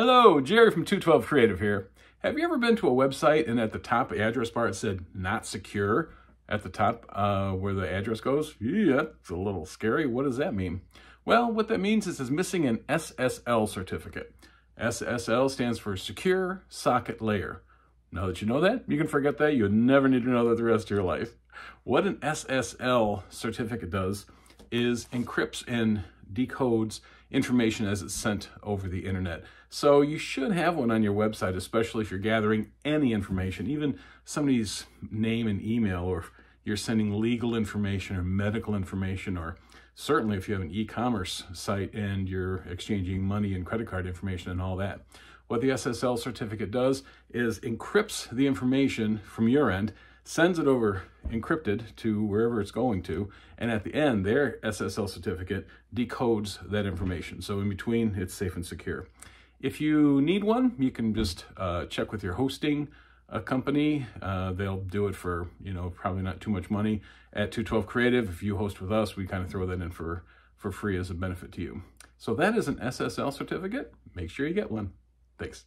Hello, Jerry from 212 Creative here. Have you ever been to a website and at the top address bar it said not secure at the top uh, where the address goes? Yeah, it's a little scary. What does that mean? Well, what that means is it's missing an SSL certificate. SSL stands for Secure Socket Layer. Now that you know that, you can forget that. You'll never need to know that the rest of your life. What an SSL certificate does is encrypts and decodes information as it's sent over the internet. So you should have one on your website, especially if you're gathering any information, even somebody's name and email, or you're sending legal information or medical information, or certainly if you have an e-commerce site and you're exchanging money and credit card information and all that. What the SSL certificate does is encrypts the information from your end sends it over encrypted to wherever it's going to, and at the end, their SSL certificate decodes that information. So in between, it's safe and secure. If you need one, you can just uh, check with your hosting uh, company. Uh, they'll do it for, you know, probably not too much money. At 212 Creative, if you host with us, we kind of throw that in for, for free as a benefit to you. So that is an SSL certificate. Make sure you get one. Thanks.